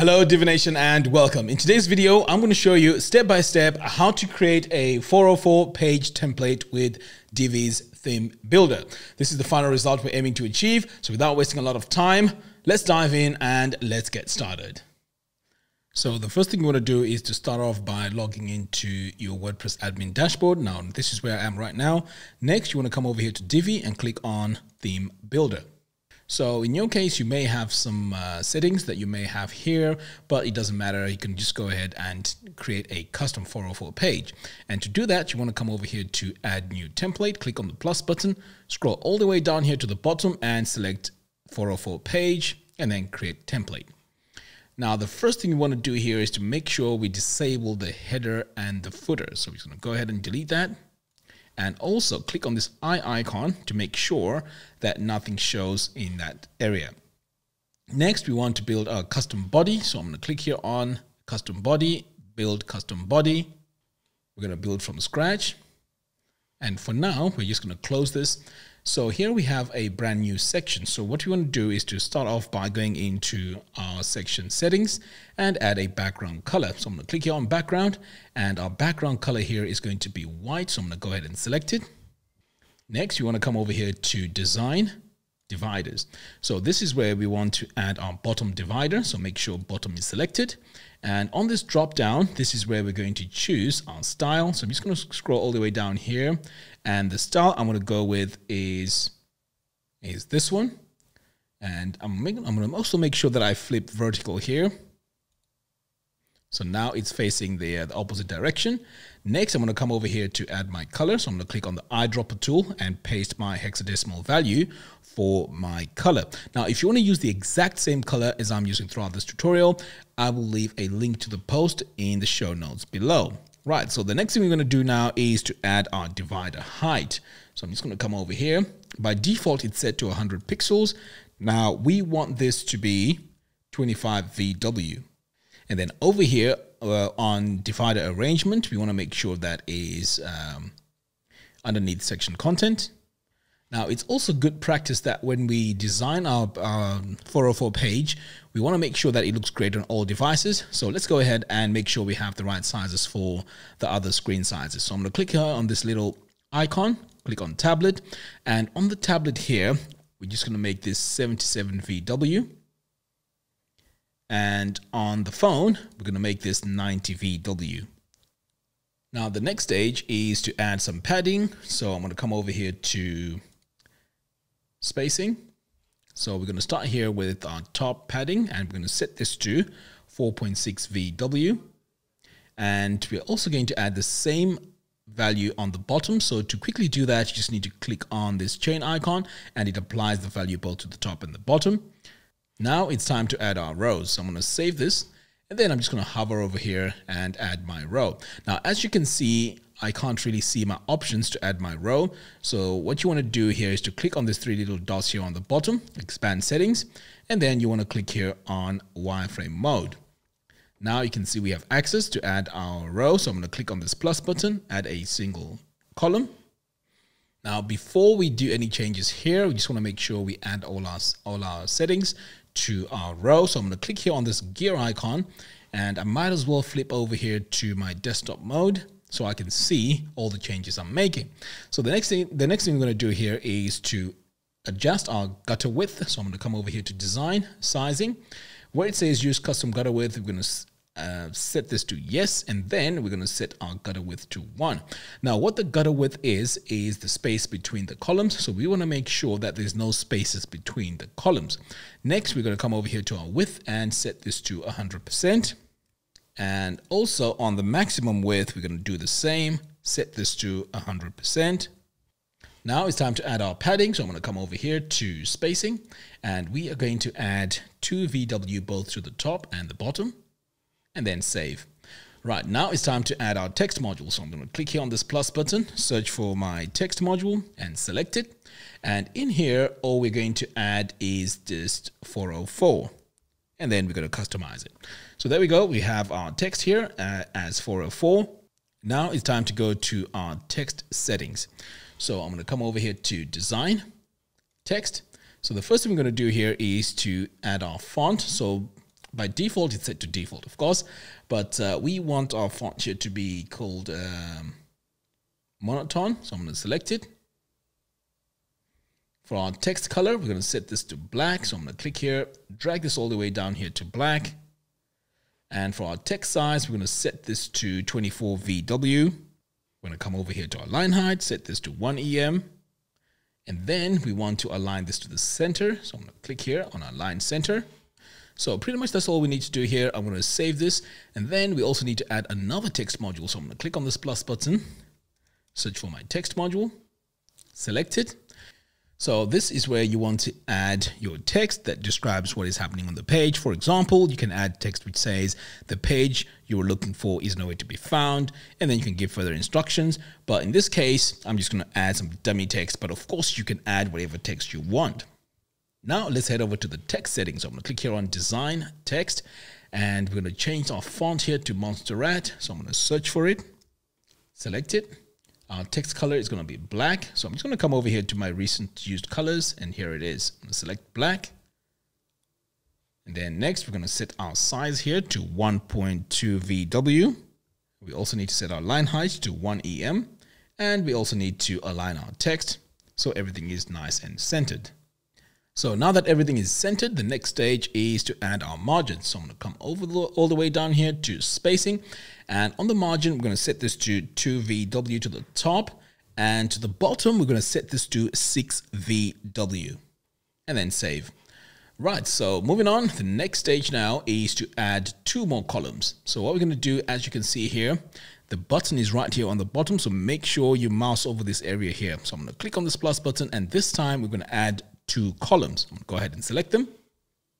Hello Divi Nation and welcome. In today's video, I'm going to show you step by step how to create a 404 page template with Divi's theme builder. This is the final result we're aiming to achieve. So without wasting a lot of time, let's dive in and let's get started. So the first thing you want to do is to start off by logging into your WordPress admin dashboard. Now, this is where I am right now. Next, you want to come over here to Divi and click on theme builder. So in your case, you may have some uh, settings that you may have here, but it doesn't matter. You can just go ahead and create a custom 404 page. And to do that, you want to come over here to add new template, click on the plus button, scroll all the way down here to the bottom and select 404 page and then create template. Now, the first thing you want to do here is to make sure we disable the header and the footer. So we're going to go ahead and delete that and also click on this eye icon to make sure that nothing shows in that area. Next, we want to build a custom body. So I'm going to click here on custom body, build custom body. We're going to build from scratch. And for now, we're just going to close this so here we have a brand new section. So what we want to do is to start off by going into our section settings and add a background color. So I'm going to click here on background and our background color here is going to be white. So I'm going to go ahead and select it. Next, you want to come over here to design dividers. So this is where we want to add our bottom divider. So make sure bottom is selected. And on this drop down, this is where we're going to choose our style. So I'm just going to scroll all the way down here. And the style I'm going to go with is, is this one. And I'm, making, I'm going to also make sure that I flip vertical here. So now it's facing the, uh, the opposite direction. Next, I'm going to come over here to add my color. So I'm going to click on the eyedropper tool and paste my hexadecimal value for my color. Now, if you want to use the exact same color as I'm using throughout this tutorial, I will leave a link to the post in the show notes below. Right, so the next thing we're going to do now is to add our divider height. So I'm just going to come over here. By default, it's set to 100 pixels. Now, we want this to be 25 VW. And then over here uh, on divider arrangement, we want to make sure that is um, underneath section content. Now, it's also good practice that when we design our, our 404 page, we want to make sure that it looks great on all devices. So let's go ahead and make sure we have the right sizes for the other screen sizes. So I'm going to click here on this little icon, click on tablet, and on the tablet here, we're just going to make this 77 VW. And on the phone, we're going to make this 90 VW. Now the next stage is to add some padding. So I'm going to come over here to spacing. So we're going to start here with our top padding and we're going to set this to 4.6 VW. And we're also going to add the same value on the bottom. So to quickly do that, you just need to click on this chain icon and it applies the value both to the top and the bottom. Now it's time to add our rows. So I'm going to save this and then I'm just going to hover over here and add my row. Now, as you can see, I can't really see my options to add my row. So what you want to do here is to click on these three little dots here on the bottom, expand settings, and then you want to click here on wireframe mode. Now you can see we have access to add our row. So I'm going to click on this plus button, add a single column. Now, before we do any changes here, we just want to make sure we add all our, all our settings to our row. So I'm going to click here on this gear icon and I might as well flip over here to my desktop mode so I can see all the changes I'm making. So the next thing, the next thing we're going to do here is to adjust our gutter width. So I'm going to come over here to design sizing where it says use custom gutter width. We're going to uh, set this to yes, and then we're going to set our gutter width to one. Now, what the gutter width is, is the space between the columns. So we want to make sure that there's no spaces between the columns. Next, we're going to come over here to our width and set this to 100%. And also on the maximum width, we're going to do the same, set this to 100%. Now it's time to add our padding. So I'm going to come over here to spacing and we are going to add 2 VW both to the top and the bottom and then save. Right, now it's time to add our text module. So I'm going to click here on this plus button, search for my text module and select it. And in here, all we're going to add is this 404 and then we're going to customize it. So there we go. We have our text here uh, as 404. Now it's time to go to our text settings. So I'm going to come over here to design, text. So the first thing we're going to do here is to add our font. So By default, it's set to default, of course, but uh, we want our font here to be called um, Monoton. So I'm going to select it. For our text color, we're going to set this to black. So I'm going to click here, drag this all the way down here to black. And for our text size, we're going to set this to 24 VW. We're going to come over here to our line height, set this to 1 EM. And then we want to align this to the center. So I'm going to click here on our line center. So pretty much that's all we need to do here. I'm going to save this. And then we also need to add another text module. So I'm going to click on this plus button, search for my text module, select it. So this is where you want to add your text that describes what is happening on the page. For example, you can add text which says the page you're looking for is nowhere to be found, and then you can give further instructions. But in this case, I'm just going to add some dummy text, but of course you can add whatever text you want. Now let's head over to the text settings. I'm going to click here on design text and we're going to change our font here to Montserrat. So I'm going to search for it, select it. Our text color is going to be black. So I'm just going to come over here to my recent used colors and here it is. Select black. And then next we're going to set our size here to 1.2 VW. We also need to set our line height to 1 EM and we also need to align our text so everything is nice and centered. So now that everything is centered, the next stage is to add our margins. So I'm going to come over the, all the way down here to spacing. And on the margin, we're going to set this to 2VW to the top. And to the bottom, we're going to set this to 6VW. And then save. Right, so moving on, the next stage now is to add two more columns. So what we're going to do, as you can see here, the button is right here on the bottom, so make sure you mouse over this area here. So I'm going to click on this plus button, and this time we're going to add two columns. I'm going to go ahead and select them.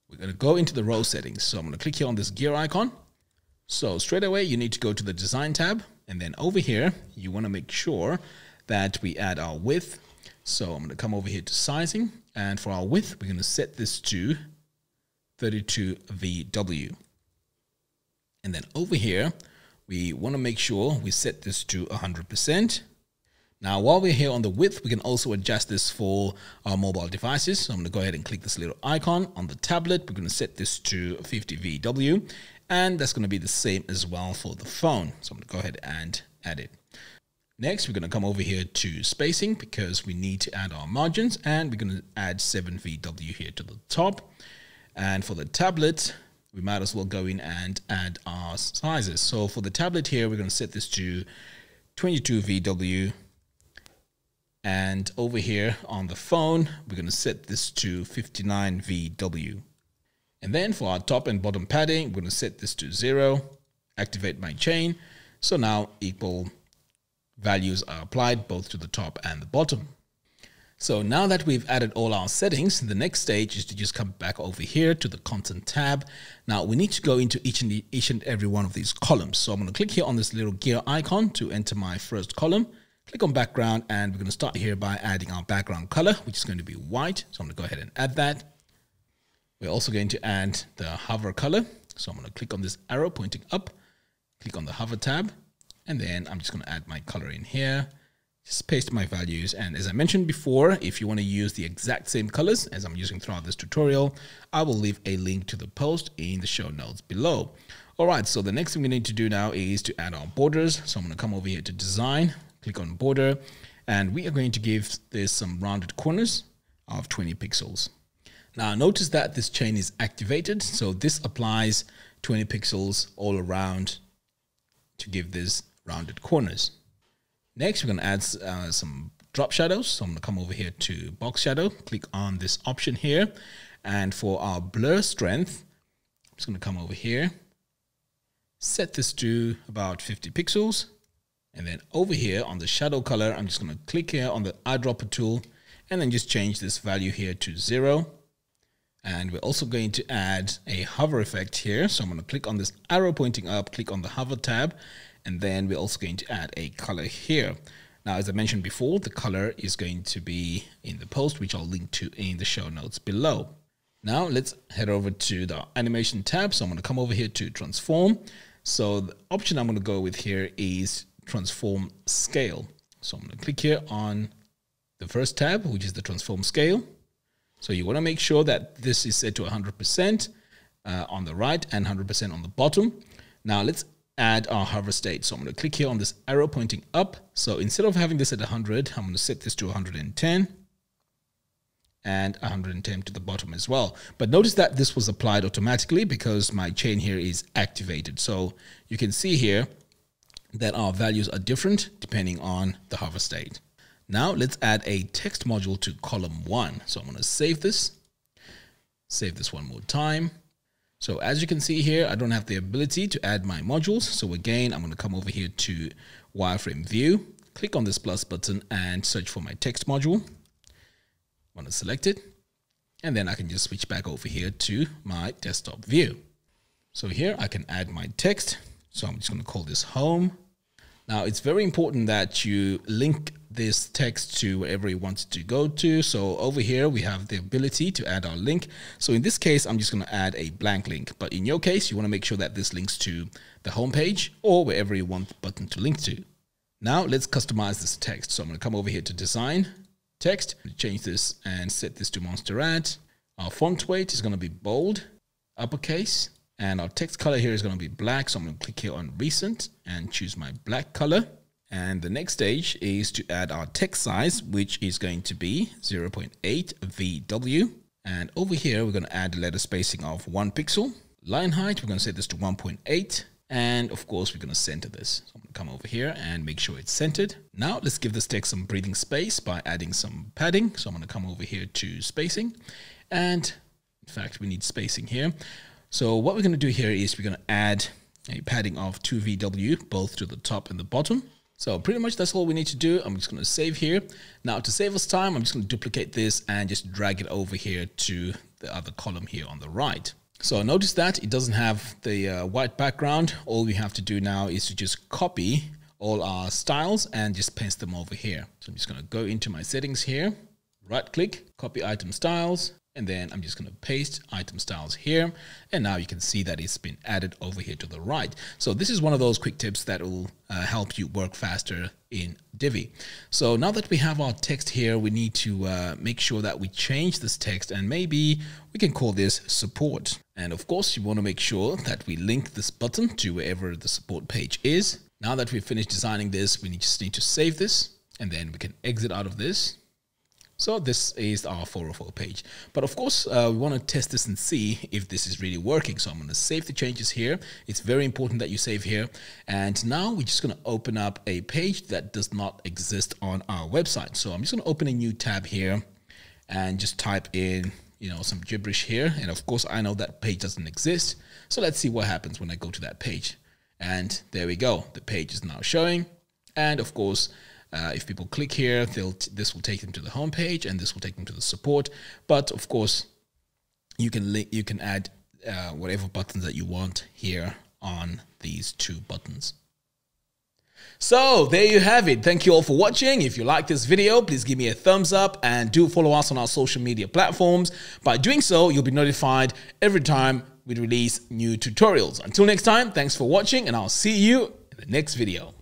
We're going to go into the row settings. So I'm going to click here on this gear icon. So straight away, you need to go to the design tab. And then over here, you want to make sure that we add our width. So I'm going to come over here to sizing. And for our width, we're going to set this to 32 VW. And then over here, we want to make sure we set this to 100%. Now, while we're here on the width, we can also adjust this for our mobile devices. So I'm going to go ahead and click this little icon on the tablet. We're going to set this to 50 VW, and that's going to be the same as well for the phone. So I'm going to go ahead and add it. Next, we're going to come over here to spacing because we need to add our margins, and we're going to add 7 VW here to the top. And for the tablet, we might as well go in and add our sizes. So for the tablet here, we're going to set this to 22 VW and over here on the phone, we're going to set this to 59VW. And then for our top and bottom padding, we're going to set this to zero, activate my chain. So now equal values are applied both to the top and the bottom. So now that we've added all our settings, the next stage is to just come back over here to the content tab. Now we need to go into each and, each and every one of these columns. So I'm going to click here on this little gear icon to enter my first column. Click on background and we're going to start here by adding our background color, which is going to be white. So I'm going to go ahead and add that. We're also going to add the hover color. So I'm going to click on this arrow pointing up, click on the hover tab, and then I'm just going to add my color in here. Just paste my values. And as I mentioned before, if you want to use the exact same colors as I'm using throughout this tutorial, I will leave a link to the post in the show notes below. All right, so the next thing we need to do now is to add our borders. So I'm going to come over here to design, click on border, and we are going to give this some rounded corners of 20 pixels. Now notice that this chain is activated, so this applies 20 pixels all around to give this rounded corners. Next, we're going to add uh, some drop shadows. So I'm going to come over here to box shadow, click on this option here. And for our blur strength, I'm just going to come over here, set this to about 50 pixels. And then over here on the shadow color, I'm just going to click here on the eyedropper tool and then just change this value here to zero. And we're also going to add a hover effect here. So I'm going to click on this arrow pointing up, click on the hover tab, and then we're also going to add a color here. Now, as I mentioned before, the color is going to be in the post, which I'll link to in the show notes below. Now let's head over to the animation tab. So I'm going to come over here to transform. So the option I'm going to go with here is transform scale. So I'm going to click here on the first tab, which is the transform scale. So you want to make sure that this is set to 100%. uh, on the right and 100% on the bottom. Now let's add our hover state. So I'm going to click here on this arrow pointing up. So instead of having this at 100, I'm going to set this to 110 and 110 to the bottom as well. But notice that this was applied automatically because my chain here is activated. So you can see here that our values are different depending on the hover state. Now let's add a text module to column one. So I'm going to save this, save this one more time. So as you can see here, I don't have the ability to add my modules. So again, I'm going to come over here to wireframe view, click on this plus button and search for my text module. I want to select it. And then I can just switch back over here to my desktop view. So here I can add my text. So I'm just going to call this home. Now it's very important that you link this text to wherever you want it to go to. So over here, we have the ability to add our link. So in this case, I'm just going to add a blank link. But in your case, you want to make sure that this links to the home page or wherever you want the button to link to. Now let's customize this text. So I'm going to come over here to design text, change this and set this to Montserrat. Our font weight is going to be bold, uppercase, and our text color here is going to be black. So I'm going to click here on recent and choose my black color. And the next stage is to add our text size, which is going to be 0.8 VW. And over here, we're going to add a letter spacing of one pixel. Line height, we're going to set this to 1.8. And of course, we're going to center this. So I'm going to come over here and make sure it's centered. Now let's give this text some breathing space by adding some padding. So I'm going to come over here to spacing. And in fact, we need spacing here. So what we're going to do here is we're going to add a padding of 2 VW, both to the top and the bottom. So pretty much that's all we need to do. I'm just going to save here. Now to save us time, I'm just going to duplicate this and just drag it over here to the other column here on the right. So notice that it doesn't have the uh, white background. All we have to do now is to just copy all our styles and just paste them over here. So I'm just going to go into my settings here, right click, copy item styles, and then I'm just going to paste item styles here. And now you can see that it's been added over here to the right. So this is one of those quick tips that will uh, help you work faster in Divi. So now that we have our text here, we need to uh, make sure that we change this text and maybe we can call this support. And of course, you want to make sure that we link this button to wherever the support page is. Now that we've finished designing this, we just need to save this and then we can exit out of this so this is our 404 page. But of course, uh, we want to test this and see if this is really working. So I'm going to save the changes here. It's very important that you save here. And now we're just going to open up a page that does not exist on our website. So I'm just going to open a new tab here and just type in you know some gibberish here and of course I know that page doesn't exist so let's see what happens when I go to that page and there we go the page is now showing and of course uh, if people click here, this will take them to the home page, and this will take them to the support. But of course, you can you can add uh, whatever buttons that you want here on these two buttons. So there you have it. Thank you all for watching. If you like this video, please give me a thumbs up and do follow us on our social media platforms. By doing so, you'll be notified every time we release new tutorials. Until next time, thanks for watching and I'll see you in the next video.